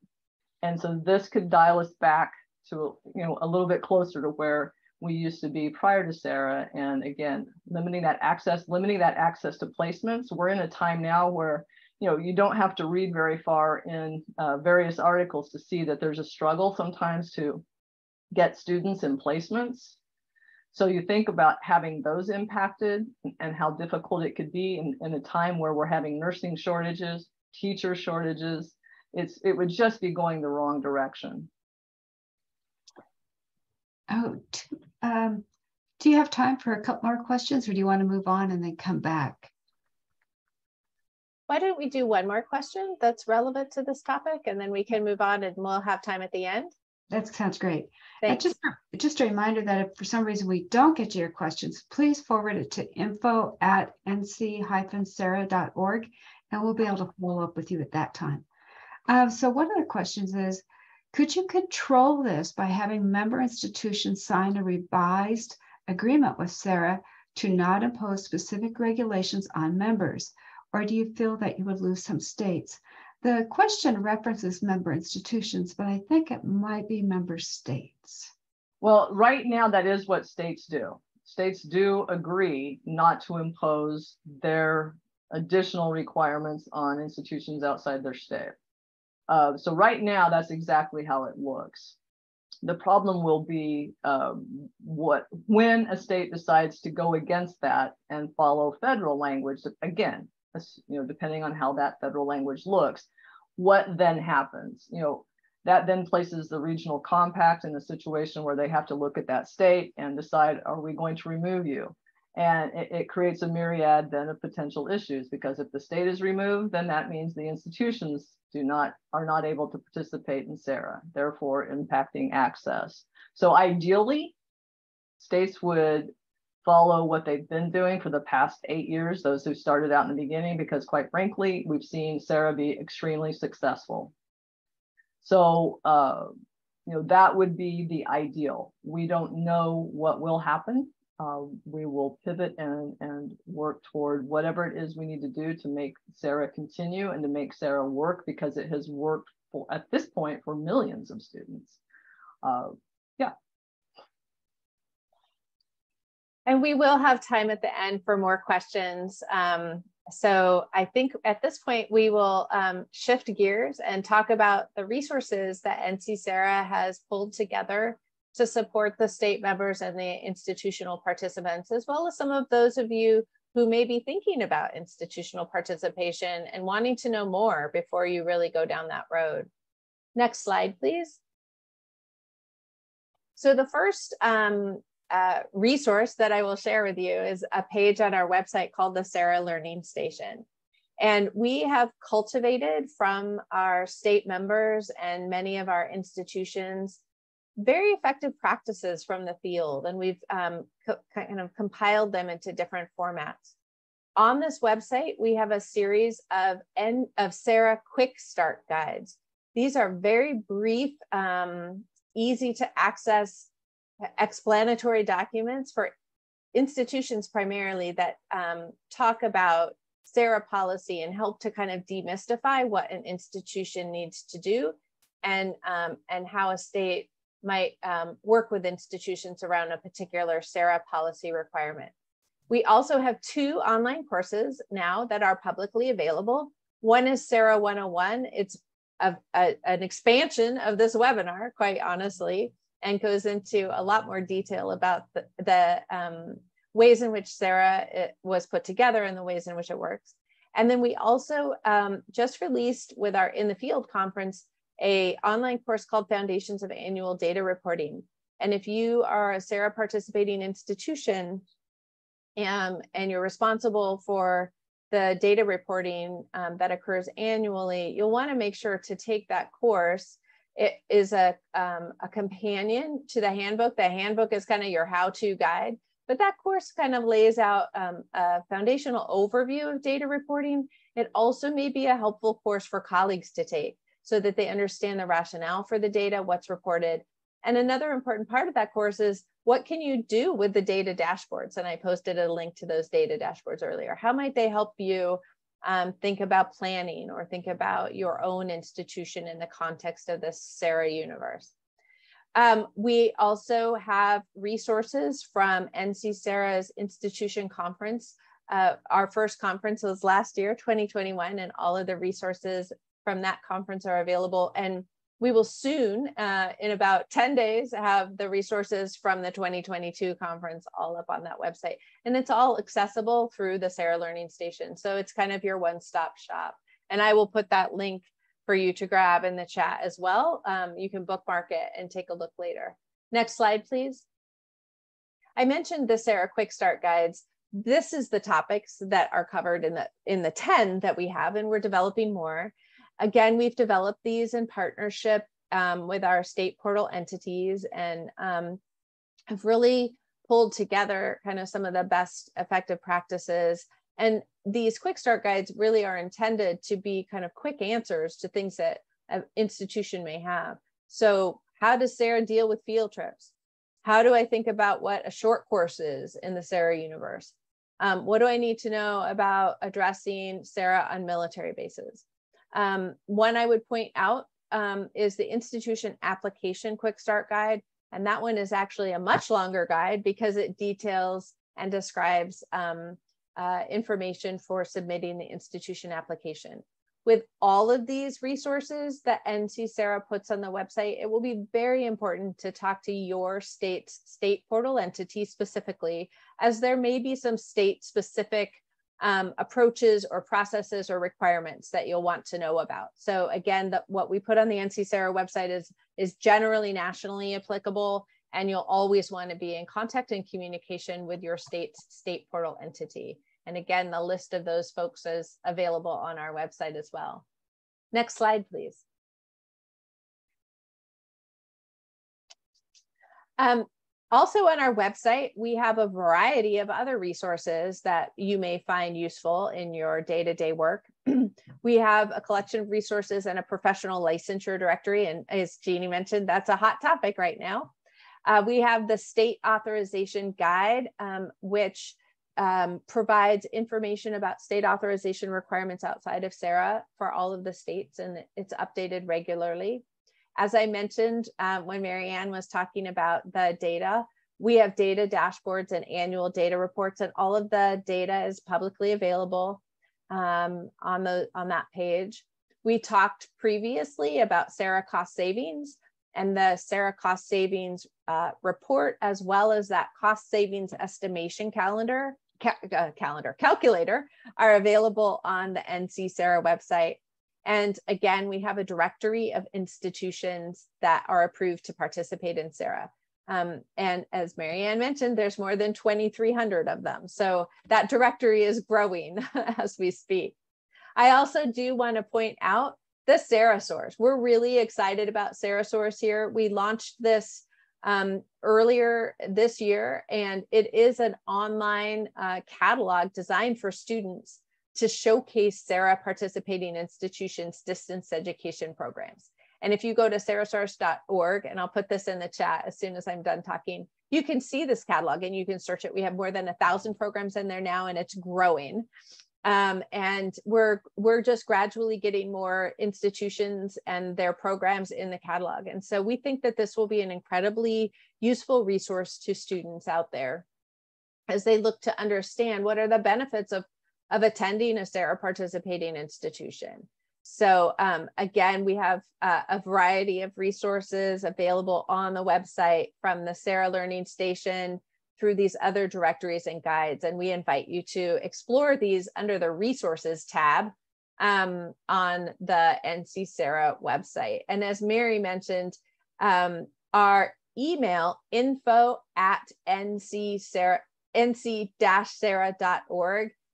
And so this could dial us back to you know a little bit closer to where we used to be prior to SARA. And again, limiting that access, limiting that access to placements. We're in a time now where you know you don't have to read very far in uh, various articles to see that there's a struggle sometimes to get students in placements. So you think about having those impacted and how difficult it could be in, in a time where we're having nursing shortages, teacher shortages. It's it would just be going the wrong direction. Oh, um, do you have time for a couple more questions or do you want to move on and then come back? Why don't we do one more question that's relevant to this topic and then we can move on and we'll have time at the end? That sounds great. just, just a reminder that if for some reason we don't get to your questions, please forward it to info at nc-sara.org and we'll be able to follow up with you at that time. Uh, so one of the questions is, could you control this by having member institutions sign a revised agreement with SARA to not impose specific regulations on members? Or do you feel that you would lose some states? The question references member institutions, but I think it might be member states. Well, right now, that is what states do. States do agree not to impose their additional requirements on institutions outside their state. Uh, so right now, that's exactly how it looks. The problem will be um, what when a state decides to go against that and follow federal language. Again, you know, depending on how that federal language looks, what then happens? You know, that then places the regional compact in a situation where they have to look at that state and decide, are we going to remove you? And it, it, creates a myriad then of potential issues because if the state is removed, then that means the institutions do not are not able to participate in SARA, therefore impacting access. So ideally, states would follow what they've been doing for the past eight years, those who started out in the beginning, because quite frankly, we've seen SARA be extremely successful. So, uh, you know, that would be the ideal. We don't know what will happen uh, we will pivot and, and work toward whatever it is we need to do to make SARA continue and to make SARA work because it has worked for, at this point for millions of students. Uh, yeah. And we will have time at the end for more questions. Um, so I think at this point we will um, shift gears and talk about the resources that NC SARA has pulled together to support the state members and the institutional participants, as well as some of those of you who may be thinking about institutional participation and wanting to know more before you really go down that road. Next slide, please. So the first um, uh, resource that I will share with you is a page on our website called the SARA Learning Station. And we have cultivated from our state members and many of our institutions very effective practices from the field, and we've um, kind of compiled them into different formats. On this website, we have a series of, N of SARA quick start guides. These are very brief, um, easy to access explanatory documents for institutions primarily that um, talk about SARA policy and help to kind of demystify what an institution needs to do and, um, and how a state might um, work with institutions around a particular SARA policy requirement. We also have two online courses now that are publicly available. One is SARA 101. It's a, a, an expansion of this webinar, quite honestly, and goes into a lot more detail about the, the um, ways in which SARA was put together and the ways in which it works. And then we also um, just released with our In the Field conference a online course called Foundations of Annual Data Reporting. And if you are a SARA participating institution and, um, and you're responsible for the data reporting um, that occurs annually, you'll want to make sure to take that course. It is a, um, a companion to the handbook. The handbook is kind of your how-to guide, but that course kind of lays out um, a foundational overview of data reporting. It also may be a helpful course for colleagues to take so that they understand the rationale for the data, what's reported. And another important part of that course is what can you do with the data dashboards? And I posted a link to those data dashboards earlier. How might they help you um, think about planning or think about your own institution in the context of this SARA universe? Um, we also have resources from NC SARA's institution conference. Uh, our first conference was last year, 2021, and all of the resources from that conference are available. And we will soon, uh, in about 10 days, have the resources from the 2022 conference all up on that website. And it's all accessible through the SARA Learning Station. So it's kind of your one-stop shop. And I will put that link for you to grab in the chat as well. Um, you can bookmark it and take a look later. Next slide, please. I mentioned the SARA Quick Start Guides. This is the topics that are covered in the, in the 10 that we have, and we're developing more. Again, we've developed these in partnership um, with our state portal entities and um, have really pulled together kind of some of the best effective practices. And these quick start guides really are intended to be kind of quick answers to things that an institution may have. So how does SARA deal with field trips? How do I think about what a short course is in the SARA universe? Um, what do I need to know about addressing SARA on military bases? Um, one I would point out um, is the institution application quick start guide. And that one is actually a much longer guide because it details and describes um, uh, information for submitting the institution application. With all of these resources that NC SARA puts on the website, it will be very important to talk to your state's state portal entity specifically, as there may be some state specific um, approaches or processes or requirements that you'll want to know about. So again, the, what we put on the NC SARA website is, is generally nationally applicable, and you'll always want to be in contact and communication with your state's state portal entity. And again, the list of those folks is available on our website as well. Next slide, please. Um, also on our website, we have a variety of other resources that you may find useful in your day-to-day work. we have a collection of resources and a professional licensure directory. And as Jeannie mentioned, that's a hot topic right now. Uh, we have the state authorization guide, um, which um, provides information about state authorization requirements outside of SARA for all of the states, and it's updated regularly. As I mentioned um, when Marianne was talking about the data, we have data dashboards and annual data reports, and all of the data is publicly available um, on, the, on that page. We talked previously about SARA cost savings and the SARA cost savings uh, report, as well as that cost savings estimation calendar, ca uh, calendar calculator are available on the NC SARA website. And again, we have a directory of institutions that are approved to participate in SARA. Um, and as Marianne mentioned, there's more than 2,300 of them. So that directory is growing as we speak. I also do want to point out the SARA source. We're really excited about SARA source here. We launched this um, earlier this year, and it is an online uh, catalog designed for students to showcase SARA participating institutions distance education programs. And if you go to sarasource.org, and I'll put this in the chat as soon as I'm done talking, you can see this catalog and you can search it. We have more than a thousand programs in there now, and it's growing. Um, and we're we're just gradually getting more institutions and their programs in the catalog. And so we think that this will be an incredibly useful resource to students out there as they look to understand what are the benefits of, of attending a SARA participating institution. So um, again, we have uh, a variety of resources available on the website from the SARA Learning Station through these other directories and guides. And we invite you to explore these under the resources tab um, on the NC SARA website. And as Mary mentioned, um, our email info at nc-sara, nc-sara.org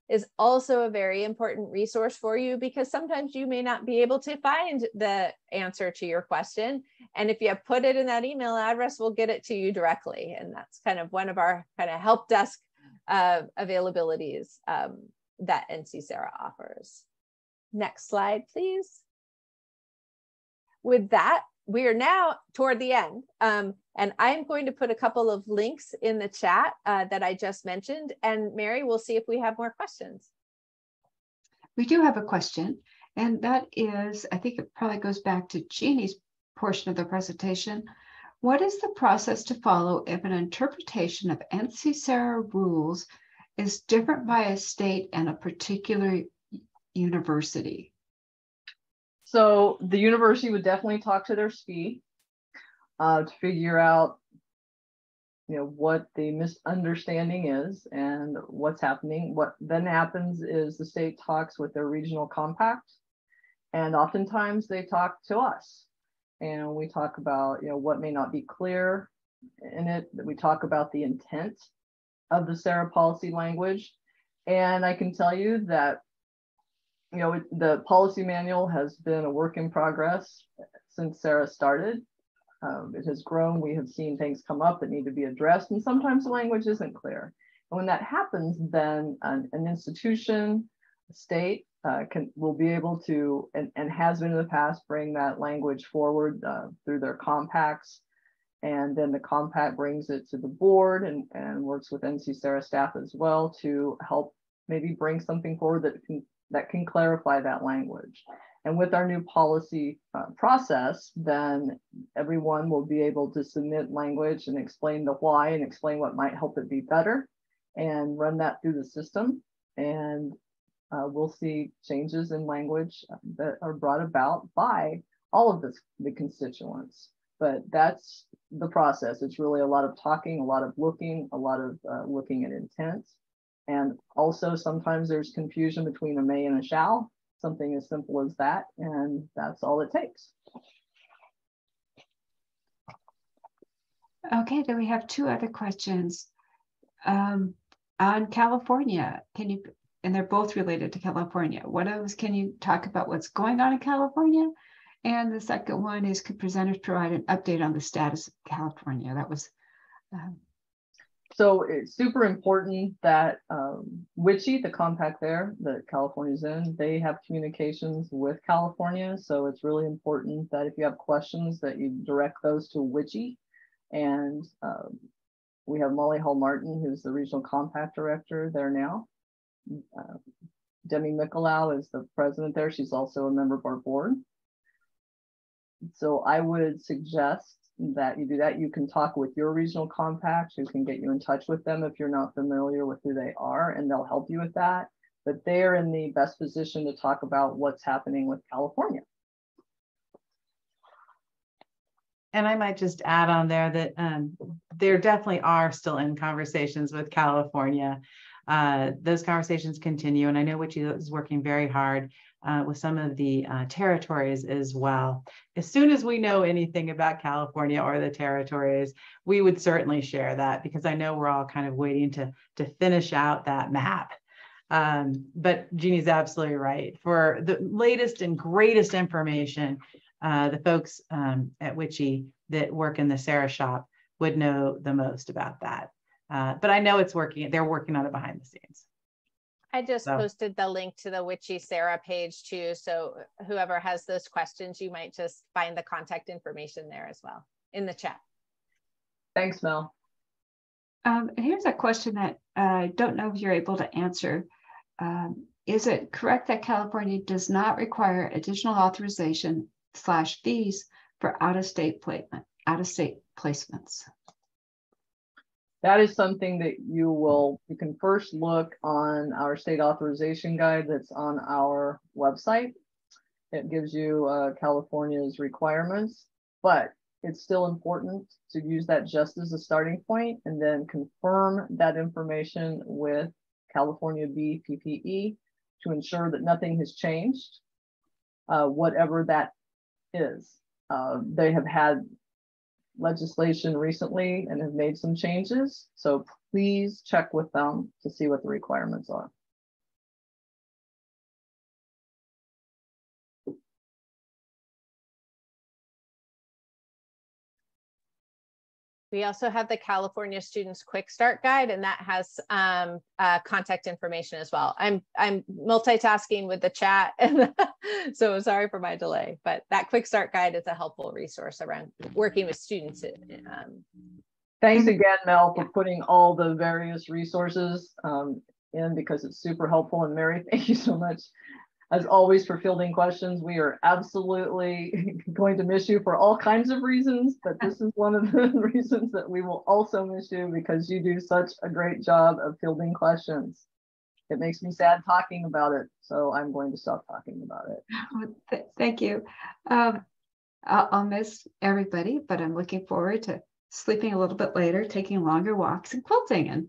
is also a very important resource for you because sometimes you may not be able to find the answer to your question. And if you put it in that email address, we'll get it to you directly. And that's kind of one of our kind of help desk uh, availabilities um, that NC SARA offers. Next slide, please. With that, we are now toward the end. Um, and I'm going to put a couple of links in the chat uh, that I just mentioned. And Mary, we'll see if we have more questions. We do have a question. And that is, I think it probably goes back to Jeannie's portion of the presentation. What is the process to follow if an interpretation of NC SARA rules is different by a state and a particular university? So the university would definitely talk to their SPE uh, to figure out, you know, what the misunderstanding is and what's happening. What then happens is the state talks with their regional compact, and oftentimes they talk to us, and we talk about, you know, what may not be clear in it. We talk about the intent of the SARA policy language, and I can tell you that you know, the policy manual has been a work in progress since SARA started. Um, it has grown. We have seen things come up that need to be addressed, and sometimes the language isn't clear. And when that happens, then an, an institution, a state, uh, can will be able to, and, and has been in the past, bring that language forward uh, through their compacts. And then the compact brings it to the board and, and works with NC SARA staff as well to help maybe bring something forward that can that can clarify that language. And with our new policy uh, process, then everyone will be able to submit language and explain the why and explain what might help it be better and run that through the system. And uh, we'll see changes in language that are brought about by all of this, the constituents. But that's the process. It's really a lot of talking, a lot of looking, a lot of uh, looking at intent, and also sometimes there's confusion between a may and a shall, something as simple as that, and that's all it takes. Okay, then we have two other questions. Um, on California, can you, and they're both related to California. One of those, can you talk about what's going on in California? And the second one is, could presenters provide an update on the status of California? That was um, so it's super important that um, WICHE, the compact there that California's in, they have communications with California. So it's really important that if you have questions that you direct those to WICHE. And um, we have Molly Hall Martin, who's the regional compact director there now. Uh, Demi Michelau is the president there. She's also a member of our board. So I would suggest that you do that. You can talk with your regional compact who can get you in touch with them if you're not familiar with who they are, and they'll help you with that. But they're in the best position to talk about what's happening with California. And I might just add on there that um, there definitely are still in conversations with California. Uh, those conversations continue, and I know WICHE is working very hard uh, with some of the uh, territories as well. As soon as we know anything about California or the territories, we would certainly share that because I know we're all kind of waiting to, to finish out that map. Um, but Jeannie's absolutely right. For the latest and greatest information, uh, the folks um, at WICHE that work in the SARA shop would know the most about that. Uh, but I know it's working. They're working on it behind the scenes. I just so. posted the link to the WICHE SARA page too. So whoever has those questions, you might just find the contact information there as well in the chat. Thanks, Mel. Um, here's a question that I don't know if you're able to answer. Um, is it correct that California does not require additional authorization slash fees for out-of-state placement, out-of-state placements? That is something that you will, you can first look on our state authorization guide that's on our website. It gives you uh, California's requirements, but it's still important to use that just as a starting point and then confirm that information with California BPPE to ensure that nothing has changed, uh, whatever that is. Uh, they have had legislation recently and have made some changes. So please check with them to see what the requirements are. We also have the California Students Quick Start Guide, and that has um, uh, contact information as well. I'm I'm multitasking with the chat, and so sorry for my delay. But that Quick Start Guide is a helpful resource around working with students. Um, Thanks again, Mel, for putting all the various resources um, in because it's super helpful. And Mary, thank you so much as always for fielding questions. We are absolutely going to miss you for all kinds of reasons, but this is one of the reasons that we will also miss you because you do such a great job of fielding questions. It makes me sad talking about it, so I'm going to stop talking about it. Well, th thank you. Um, I'll, I'll miss everybody, but I'm looking forward to sleeping a little bit later, taking longer walks and quilting and,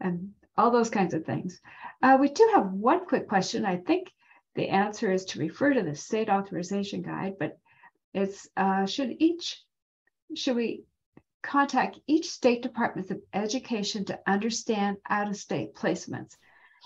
and all those kinds of things. Uh, we do have one quick question. I think the answer is to refer to the state authorization guide, but it's uh, should each, should we contact each state department of education to understand out-of-state placements?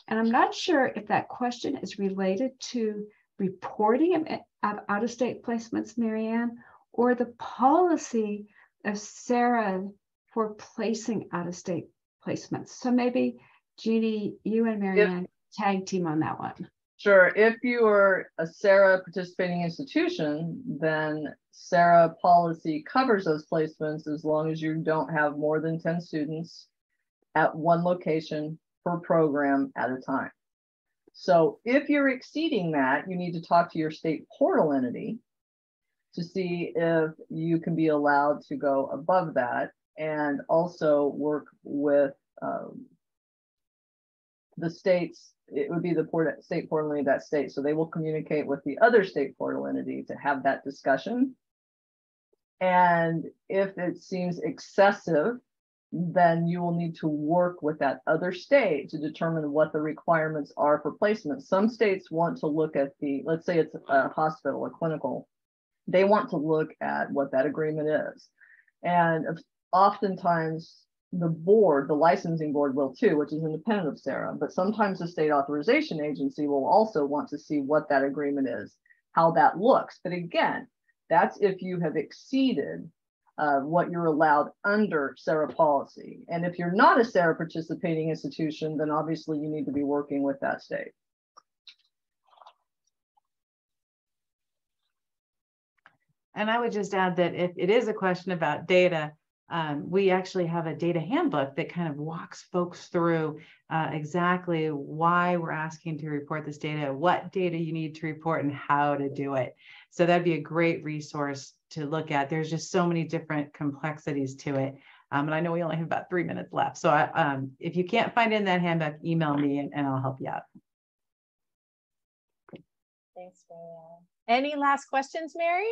And I'm not sure if that question is related to reporting of, of out-of-state placements, Marianne, or the policy of SARA for placing out-of-state placements. So maybe Jeannie, you and Marianne tag team on that one. Sure. If you are a SARA participating institution, then SARA policy covers those placements as long as you don't have more than 10 students at one location per program at a time. So if you're exceeding that, you need to talk to your state portal entity to see if you can be allowed to go above that and also work with um, the states it would be the port, state portal entity of that state. So they will communicate with the other state portal entity to have that discussion. And if it seems excessive, then you will need to work with that other state to determine what the requirements are for placement. Some states want to look at the, let's say it's a hospital, a clinical, they want to look at what that agreement is. And oftentimes the board, the licensing board will too, which is independent of SARA, but sometimes the state authorization agency will also want to see what that agreement is, how that looks. But again, that's if you have exceeded uh, what you're allowed under SARA policy. And if you're not a SARA participating institution, then obviously you need to be working with that state. And I would just add that if it is a question about data, um, we actually have a data handbook that kind of walks folks through uh, exactly why we're asking to report this data, what data you need to report, and how to do it. So that'd be a great resource to look at. There's just so many different complexities to it. Um, and I know we only have about three minutes left. So I, um, if you can't find it in that handbook, email me and, and I'll help you out. Thanks, Marianne. Any last questions, Mary?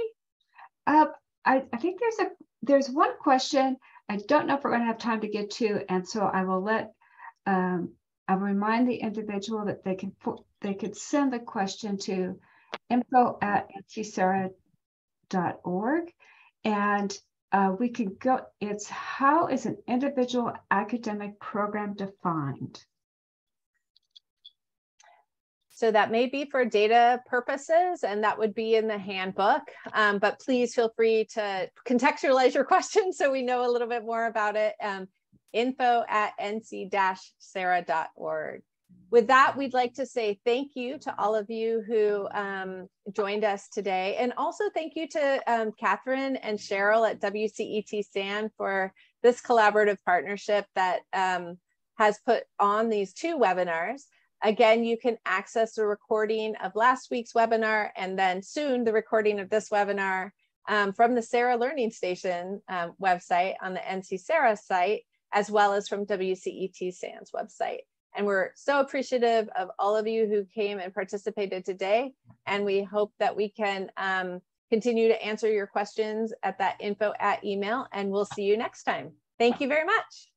Uh, I, I think there's a there's one question I don't know if we're going to have time to get to, and so I will let um, I'll remind the individual that they can put they could send the question to info at ncsara.org and uh, we could go it's how is an individual academic program defined so that may be for data purposes and that would be in the handbook. Um, but please feel free to contextualize your question so we know a little bit more about it. Um, info at nc-sara.org. With that, we'd like to say thank you to all of you who um, joined us today. And also thank you to um, Kathryn and Cheryl at WCET SAN for this collaborative partnership that um, has put on these two webinars. Again, you can access the recording of last week's webinar and then soon the recording of this webinar um, from the SARA Learning Station um, website on the NC SARA site. as well as from WCET SANS website. And we're so appreciative of all of you who came and participated today. And we hope that we can um, continue to answer your questions at that info at email. And we'll see you next time. Thank you very much.